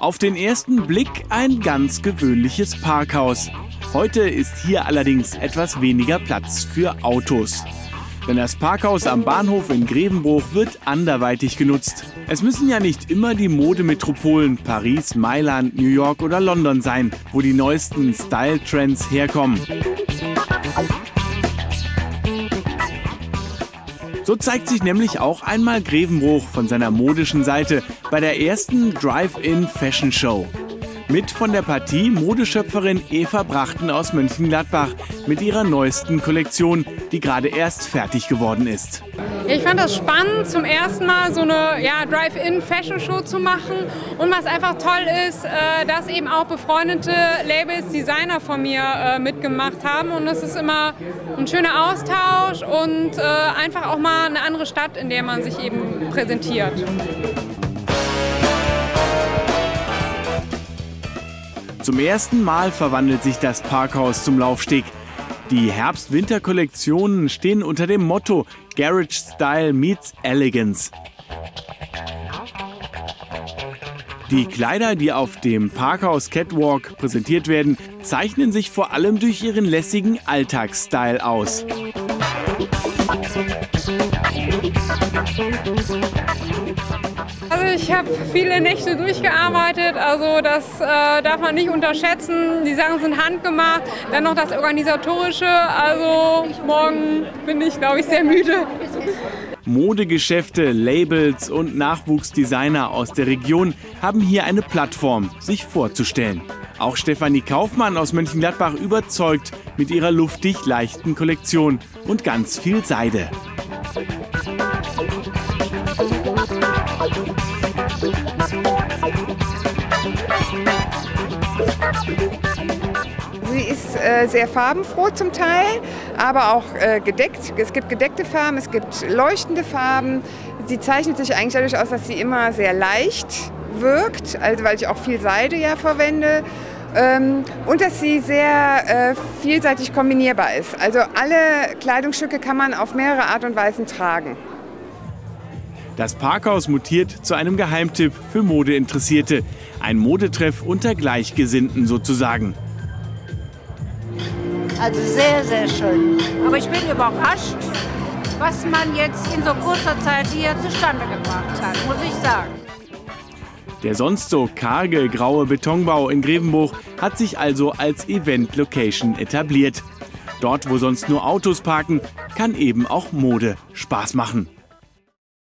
Auf den ersten Blick ein ganz gewöhnliches Parkhaus. Heute ist hier allerdings etwas weniger Platz für Autos. Denn das Parkhaus am Bahnhof in Grevenbruch wird anderweitig genutzt. Es müssen ja nicht immer die Modemetropolen Paris, Mailand, New York oder London sein, wo die neuesten Style-Trends herkommen. So zeigt sich nämlich auch einmal Grevenbruch von seiner modischen Seite bei der ersten Drive-In Fashion Show. Mit von der Partie Modeschöpferin Eva Brachten aus Mönchengladbach mit ihrer neuesten Kollektion, die gerade erst fertig geworden ist. Ich fand das spannend, zum ersten Mal so eine ja, Drive-In-Fashion-Show zu machen. Und was einfach toll ist, äh, dass eben auch befreundete Labels, Designer von mir äh, mitgemacht haben. Und es ist immer ein schöner Austausch und äh, einfach auch mal eine andere Stadt, in der man sich eben präsentiert. Zum ersten Mal verwandelt sich das Parkhaus zum Laufsteg. Die Herbst-Winter-Kollektionen stehen unter dem Motto Garage Style meets Elegance. Die Kleider, die auf dem Parkhaus Catwalk präsentiert werden, zeichnen sich vor allem durch ihren lässigen Alltagsstyle aus. Also ich habe viele Nächte durchgearbeitet, also das äh, darf man nicht unterschätzen. Die Sachen sind handgemacht, dann noch das Organisatorische, also morgen bin ich, glaube ich, sehr müde. Modegeschäfte, Labels und Nachwuchsdesigner aus der Region haben hier eine Plattform, sich vorzustellen. Auch Stefanie Kaufmann aus Mönchengladbach überzeugt mit ihrer luftig leichten Kollektion und ganz viel Seide. Sie ist äh, sehr farbenfroh zum Teil, aber auch äh, gedeckt. Es gibt gedeckte Farben, es gibt leuchtende Farben. Sie zeichnet sich eigentlich dadurch aus, dass sie immer sehr leicht wirkt, also weil ich auch viel Seide ja verwende. Ähm, und dass sie sehr äh, vielseitig kombinierbar ist. Also alle Kleidungsstücke kann man auf mehrere Art und Weisen tragen. Das Parkhaus mutiert zu einem Geheimtipp für Modeinteressierte. Ein Modetreff unter Gleichgesinnten sozusagen. Also sehr, sehr schön. Aber ich bin überrascht, was man jetzt in so kurzer Zeit hier zustande gebracht hat, muss ich sagen. Der sonst so karge graue Betonbau in Grevenbruch hat sich also als Event-Location etabliert. Dort, wo sonst nur Autos parken, kann eben auch Mode Spaß machen.